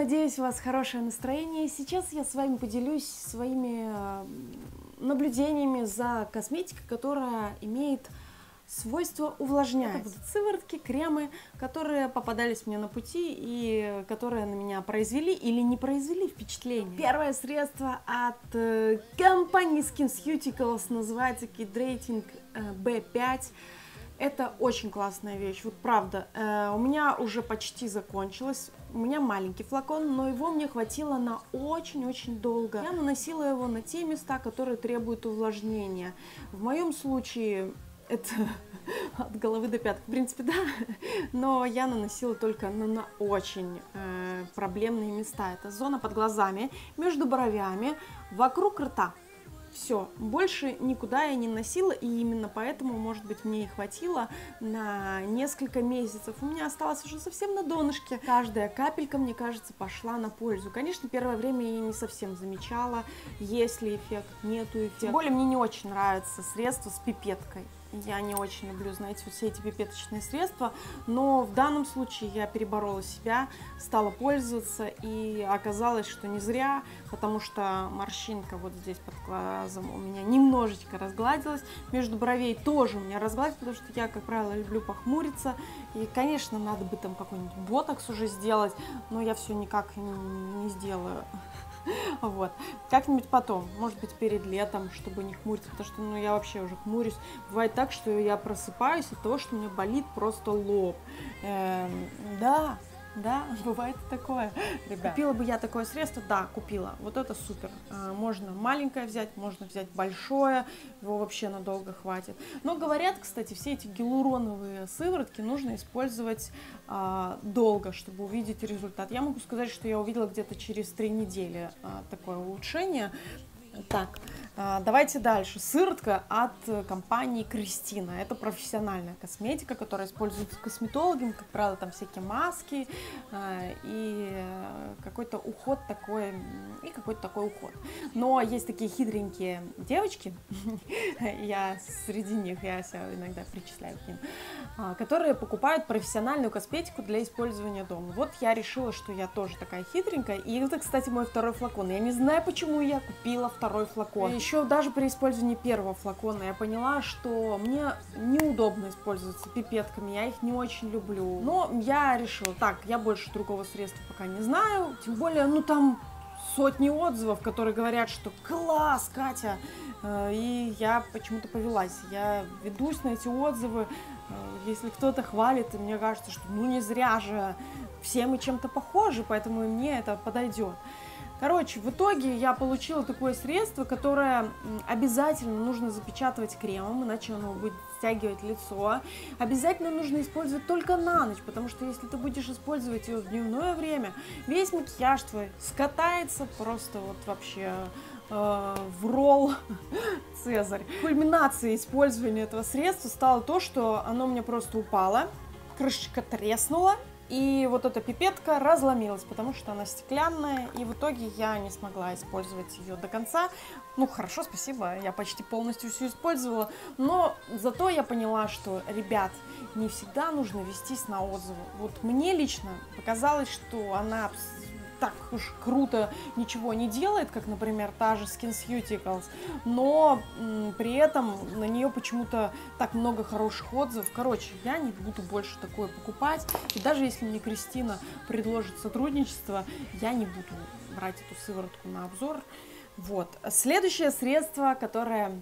надеюсь, у вас хорошее настроение. Сейчас я с вами поделюсь своими э, наблюдениями за косметикой, которая имеет свойство увлажнять. Это будут сыворотки, кремы, которые попадались мне на пути и которые на меня произвели или не произвели впечатление. Первое средство от э, компании SkinCeuticals называется Hydrating B5. Это очень классная вещь, вот правда. Э, у меня уже почти закончилось. У меня маленький флакон, но его мне хватило на очень-очень долго. Я наносила его на те места, которые требуют увлажнения. В моем случае это от головы до пяток. В принципе, да, но я наносила только на, на очень э, проблемные места. Это зона под глазами, между бровями, вокруг рта. Все, больше никуда я не носила, и именно поэтому, может быть, мне и хватило на несколько месяцев. У меня осталось уже совсем на донышке. Каждая капелька, мне кажется, пошла на пользу. Конечно, первое время я не совсем замечала, есть ли эффект, нету эффекта. Тем более мне не очень нравится средство с пипеткой. Я не очень люблю, знаете, вот все эти пипеточные средства, но в данном случае я переборола себя, стала пользоваться, и оказалось, что не зря, потому что морщинка вот здесь под глазом у меня немножечко разгладилась, между бровей тоже у меня разгладилась, потому что я, как правило, люблю похмуриться, и, конечно, надо бы там какой-нибудь ботокс уже сделать, но я все никак не, сделаю. Вот. Как-нибудь потом, может быть, перед летом, чтобы не хмуриться, потому что, ну, я вообще уже хмурюсь. Бывает так, что я просыпаюсь от того, что меня болит просто лоб. Эм, да, да, бывает такое, ребят. Купила бы я такое средство? Да, купила. Вот это супер. А, можно маленькое взять, можно взять большое, его вообще надолго хватит. Но говорят, кстати, все эти гиалуроновые сыворотки нужно использовать а, долго, чтобы увидеть результат. Я могу сказать, что я увидела где-то через три недели а, такое улучшение. Так, а, давайте дальше. Сыворотка от компании Кристина. Это профессиональная косметика, которая используется косметологами, как правило, там всякие маски а, и э, какой-то уход такой, и какой-то такой уход. Но есть такие хитренькие девочки, я среди них, я себя иногда причисляю к ним, а, которые покупают профессиональную косметику для использования дома. Вот я решила, что я тоже такая хитренькая, и это, кстати, мой второй флакон. Я не знаю, почему я купила второй флакон. Еще даже при использовании первого флакона я поняла, что мне неудобно использоваться пипетками, я их не очень люблю. Но я решила, так, я больше другого средства пока не знаю, тем более, ну там сотни отзывов, которые говорят, что класс, Катя, э, и я почему-то повелась. Я ведусь на эти отзывы, э, если кто-то хвалит, мне кажется, что ну не зря же, все мы чем-то похожи, поэтому и мне это подойдет. Короче, в итоге я получила такое средство, которое обязательно нужно запечатывать кремом, иначе оно будет стягивать лицо. Обязательно нужно использовать только на ночь, потому что если ты будешь использовать ее в дневное время, весь макияж твой скатается просто вот вообще э, в ролл Цезарь. Кульминацией использования этого средства стало то, что оно мне просто упало, крышечка треснула, и вот эта пипетка разломилась, потому что она стеклянная, и в итоге я не смогла использовать ее до конца. Ну, хорошо, спасибо, я почти полностью все использовала, но зато я поняла, что, ребят, не всегда нужно вестись на отзывы. Вот мне лично показалось, что она так уж круто ничего не делает, как, например, та же SkinCeuticals, но при этом на нее почему-то так много хороших отзывов. Короче, я не буду больше такое покупать, и даже если мне Кристина предложит сотрудничество, я не буду брать эту сыворотку на обзор. Вот. Следующее средство, которое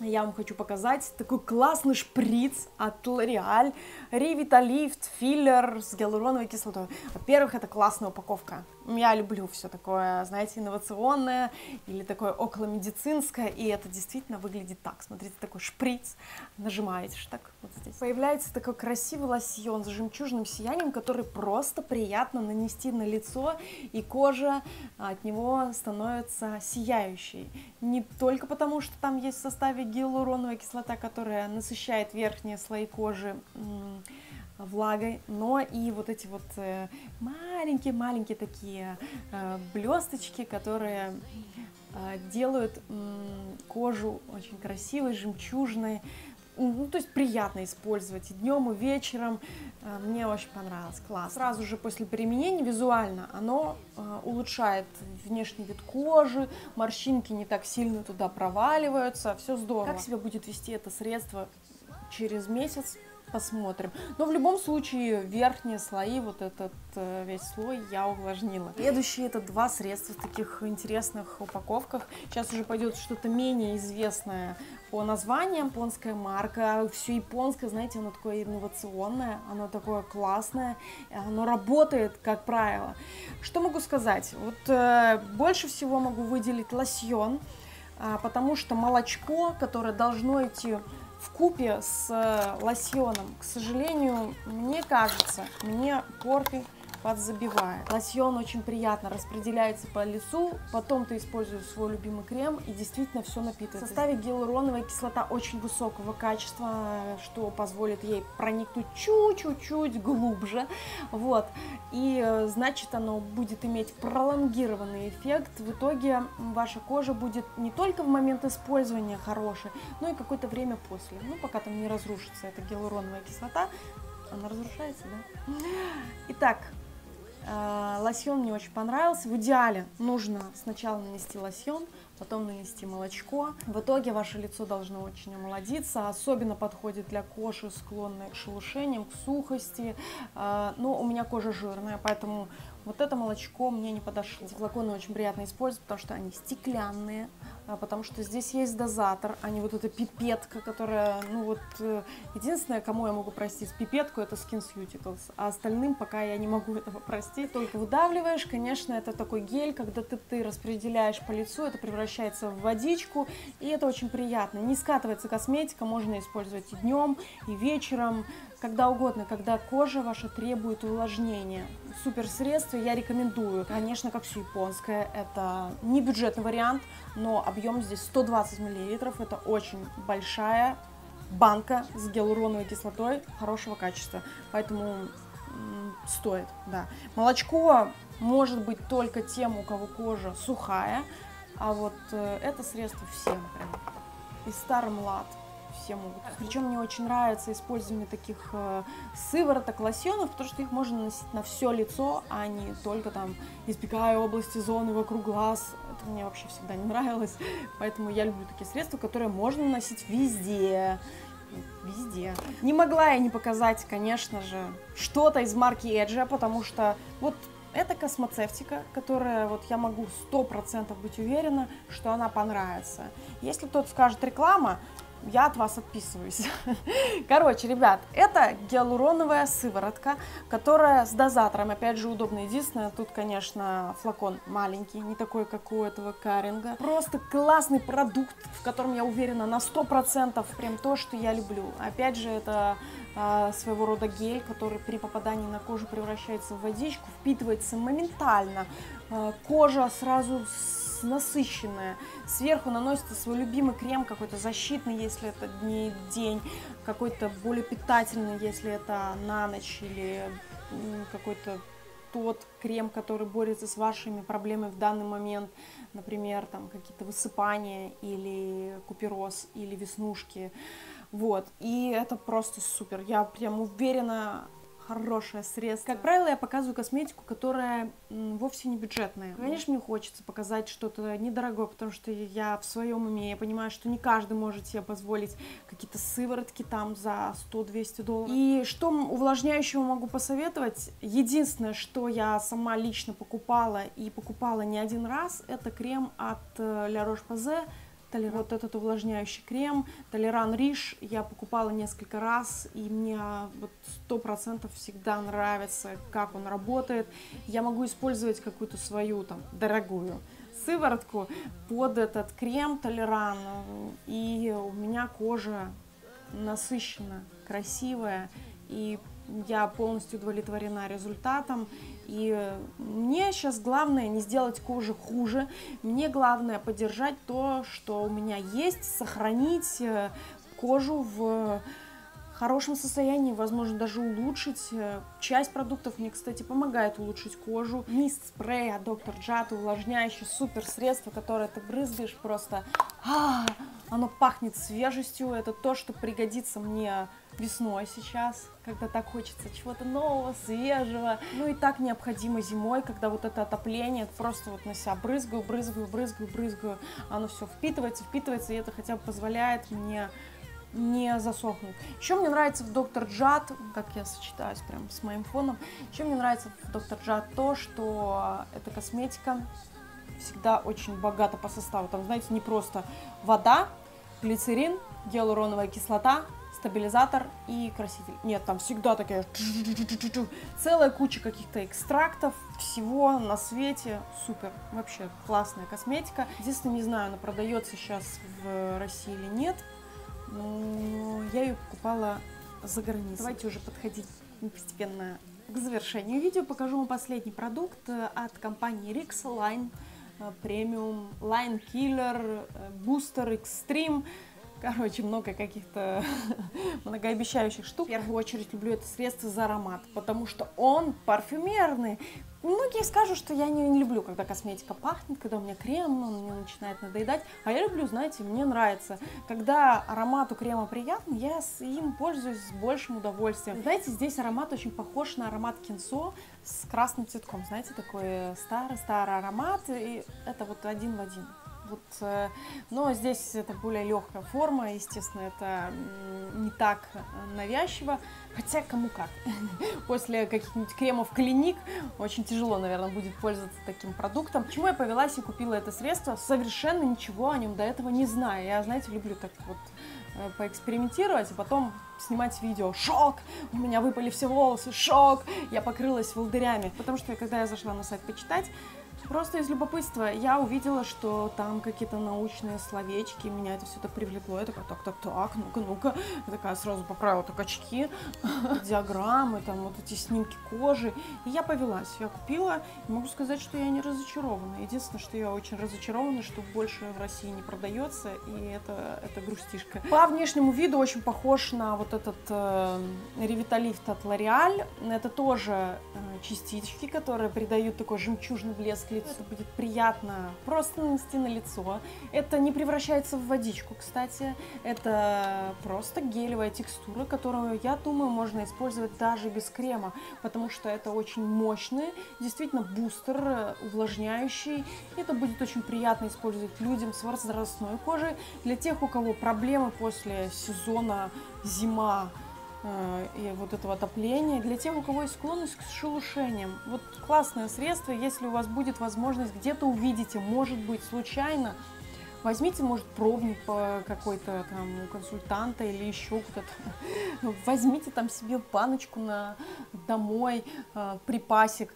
я вам хочу показать такой классный шприц от L'Oreal Revitalift филлер с гиалуроновой кислотой. Во-первых, это классная упаковка. Я люблю все такое, знаете, инновационное или такое околомедицинское, и это действительно выглядит так. Смотрите, такой шприц, нажимаете так вот здесь. Появляется такой красивый лосьон с жемчужным сиянием, который просто приятно нанести на лицо, и кожа от него становится сияющей. Не только потому, что там есть в составе гиалуроновая кислота, которая насыщает верхние слои кожи влагой, но и вот эти вот маленькие-маленькие э, такие э, блесточки, которые э, делают кожу очень красивой, жемчужной, ну, то есть приятно использовать и днем, и вечером. Мне очень понравилось, класс. Сразу же после применения визуально оно улучшает внешний вид кожи, морщинки не так сильно туда проваливаются, все здорово. Как себя будет вести это средство через месяц, посмотрим. Но в любом случае верхние слои, вот этот э, весь слой я увлажнила. Следующие это два средства в таких интересных упаковках. Сейчас уже пойдет что-то менее известное по названиям, японская марка. Все японское, знаете, оно такое инновационное, оно такое классное, оно работает, как правило. Что могу сказать? Вот э, больше всего могу выделить лосьон, э, потому что молочко, которое должно идти в купе с э, лосьоном, к сожалению, мне кажется, мне поркой подзабивает. Лосьон очень приятно распределяется по лицу, потом ты используешь свой любимый крем и действительно все напитывается. В составе гиалуроновая кислота очень высокого качества, что позволит ей проникнуть чуть-чуть глубже, вот, и э, значит оно будет иметь пролонгированный эффект, в итоге ваша кожа будет не только в момент использования хорошей, но и какое-то время после, ну, пока там не разрушится эта гиалуроновая кислота, она разрушается, да? Итак, лосьон мне очень понравился. В идеале нужно сначала нанести лосьон, потом нанести молочко. В итоге ваше лицо должно очень омолодиться. Особенно подходит для кожи, склонной к шелушениям, к сухости. Э, но у меня кожа жирная, поэтому вот это молочко мне не подошло. Эти флаконы очень приятно использовать, потому что они стеклянные, а, потому что здесь есть дозатор, а не вот эта пипетка, которая, ну вот, э, единственное, кому я могу простить пипетку, это SkinCeuticals, а остальным пока я не могу этого простить. Только выдавливаешь, конечно, это такой гель, когда ты, ты распределяешь по лицу, это превращается в водичку, и это очень приятно. Не скатывается косметика, можно использовать и днем, и вечером, когда угодно, когда кожа ваша требует увлажнения. Супер средство я рекомендую. Конечно, как все японское, это не бюджетный вариант, но объем здесь 120 мл. Это очень большая банка с гиалуроновой кислотой хорошего качества. Поэтому стоит, да. Молочко может быть только тем, у кого кожа сухая, а вот э, это средство всем прям. И старый млад все могут. Причем мне очень нравится использование таких э, сывороток, лосьонов, потому что их можно наносить на все лицо, а не только там избегая области зоны вокруг глаз. Это мне вообще всегда не нравилось. Поэтому я люблю такие средства, которые можно наносить везде. Везде. Не могла я не показать, конечно же, что-то из марки Edge, потому что вот это космоцевтика, которая вот я могу сто процентов быть уверена, что она понравится. Если кто-то скажет реклама, я от вас отписываюсь. Короче, ребят, это гиалуроновая сыворотка, которая с дозатором, опять же, удобно. Единственное, тут, конечно, флакон маленький, не такой, как у этого каринга. Просто классный продукт, в котором я уверена на 100%, прям то, что я люблю. Опять же, это своего рода гель, который при попадании на кожу превращается в водичку, впитывается моментально. Э, кожа сразу насыщенная. Сверху наносится свой любимый крем, какой-то защитный, если это дни, день, какой-то более питательный, если это на ночь, или какой-то тот крем, который борется с вашими проблемами в данный момент, например, там какие-то высыпания или купероз, или веснушки, вот, и это просто супер, я прям уверена хорошее средство. Как правило, я показываю косметику, которая вовсе не бюджетная. Конечно, мне хочется показать что-то недорогое, потому что я в своем уме, я понимаю, что не каждый может себе позволить какие-то сыворотки там за 100-200 долларов. И что увлажняющего могу посоветовать? Единственное, что я сама лично покупала и покупала не один раз, это крем от э, La Roche-Posay Толеран. Вот этот увлажняющий крем, Толеран Риш, я покупала несколько раз, и мне вот сто процентов всегда нравится, как он работает. Я могу использовать какую-то свою там дорогую сыворотку под этот крем Толеран, и у меня кожа насыщена, красивая, и я полностью удовлетворена результатом. И мне сейчас главное не сделать коже хуже, мне главное поддержать то, что у меня есть, сохранить э, кожу в хорошем состоянии, возможно, даже улучшить. Э, часть продуктов мне, кстати, помогает улучшить кожу. Мист спрей от Доктор Джат, увлажняющий супер средство, которое ты брызгаешь просто. А, оно пахнет свежестью, это то, что пригодится мне весной сейчас, когда так хочется чего-то нового, свежего. Ну и так необходимо зимой, когда вот это отопление, просто вот на себя брызгаю, брызгаю, брызгаю, брызгаю. Оно все впитывается, впитывается, и это хотя бы позволяет мне не засохнуть. Еще мне нравится в Доктор Джад, как я сочетаюсь прям с моим фоном, еще мне нравится в Доктор Джад то, что эта косметика всегда очень богата по составу. Там, знаете, не просто вода, глицерин, гиалуроновая кислота, стабилизатор и краситель. Нет, там всегда такая целая куча каких-то экстрактов, всего на свете. Супер, вообще классная косметика. Единственное, не знаю, она продается сейчас в России или нет, но я ее покупала за границей. Давайте уже подходить постепенно к завершению видео. Покажу вам последний продукт от компании Rix Line Premium Line Killer Booster Extreme. Короче, много каких-то многообещающих штук. В первую очередь люблю это средство за аромат, потому что он парфюмерный. Многие скажут, что я не, не люблю, когда косметика пахнет, когда у меня крем, он мне начинает надоедать. А я люблю, знаете, мне нравится. Когда аромат у крема приятный, я с им пользуюсь с большим удовольствием. Знаете, здесь аромат очень похож на аромат кинсо с красным цветком. Знаете, такой старый-старый аромат, и это вот один в один. Вот, э, но здесь это более легкая форма, естественно, это не так навязчиво, хотя кому как. После каких-нибудь кремов клиник очень тяжело, наверное, будет пользоваться таким продуктом. Почему я повелась и купила это средство, совершенно ничего о нем до этого не знаю. Я, знаете, люблю так вот э, поэкспериментировать, а потом снимать видео. Шок! У меня выпали все волосы, шок! Я покрылась волдырями. Потому что, когда я зашла на сайт почитать, Просто из любопытства я увидела, что там какие-то научные словечки, меня это все так привлекло. Я такая, так, так, так, ну-ка, ну-ка. Я такая сразу поправила так очки, диаграммы, там вот эти снимки кожи. И я повелась, я купила. И могу сказать, что я не разочарована. Единственное, что я очень разочарована, что больше в России не продается, и это, это грустишка. По внешнему виду очень похож на вот этот э, ревиталифт от L'Oreal. Это тоже э, частички, которые придают такой жемчужный блеск лицу. Это будет приятно просто нанести на лицо. Это не превращается в водичку, кстати. Это просто гелевая текстура, которую, я думаю, можно использовать даже без крема, потому что это очень мощный, действительно бустер, увлажняющий. Это будет очень приятно использовать людям с возрастной кожей. Для тех, у кого проблемы после сезона зима, Э, и вот этого отопления. Для тех, у кого есть склонность к шелушениям, вот классное средство, если у вас будет возможность где-то увидите, может быть, случайно, возьмите, может, пробник какой-то там у консультанта или еще. Ну, возьмите там себе баночку на домой, э, припасик.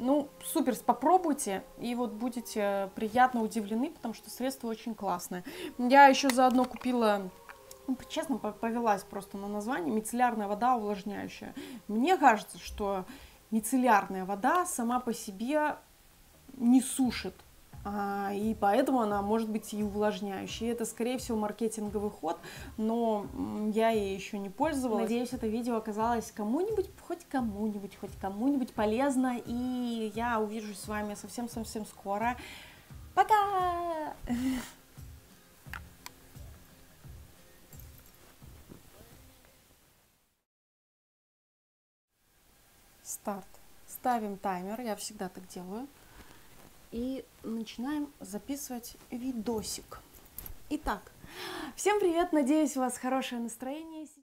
Ну, супер, попробуйте, и вот будете приятно удивлены, потому что средство очень классное. Я еще заодно купила ну, честно, повелась просто на название мицеллярная вода увлажняющая. Мне кажется, что мицеллярная вода сама по себе не сушит, а, и поэтому она может быть и увлажняющей. Это, скорее всего, маркетинговый ход, но я ей еще не пользовалась. Надеюсь, это видео оказалось кому-нибудь, хоть кому-нибудь, хоть кому-нибудь полезно, и я увижусь с вами совсем-совсем скоро. Пока! Старт. Ставим таймер, я всегда так делаю. И начинаем записывать видосик. Итак, всем привет, надеюсь, у вас хорошее настроение.